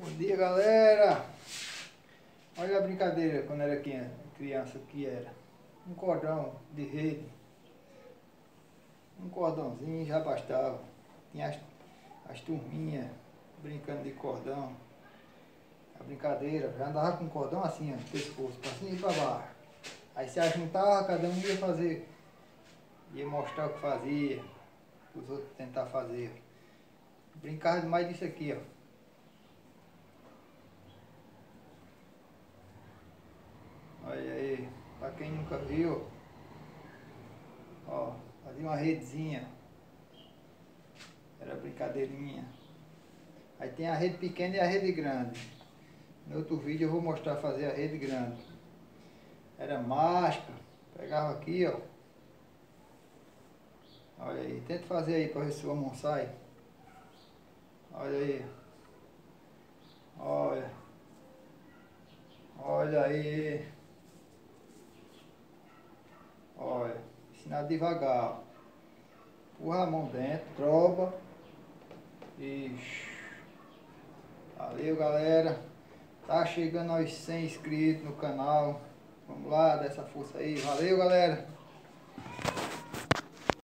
Bom dia galera! Olha a brincadeira quando era criança que era. Um cordão de rede. Um cordãozinho já bastava. Tinha as, as turminhas brincando de cordão. A brincadeira, já andava com cordão assim, ó, pescoço, pra cima e pra baixo. Aí se ajuntava, cada um ia fazer, ia mostrar o que fazia, os outros tentar fazer. Brincava demais disso aqui, ó. Olha aí, para quem nunca viu, ó, fazia uma redezinha. Era brincadeirinha. Aí tem a rede pequena e a rede grande. No outro vídeo eu vou mostrar fazer a rede grande. Era máscara, pegava aqui, ó. Olha aí, tenta fazer aí para ver se o sai. Olha aí. Olha. Olha aí. Olha, ensinar devagar. Empurra a mão dentro, troba. Ixi. Valeu, galera. Tá chegando aos 100 inscritos no canal. Vamos lá, dá essa força aí. Valeu, galera.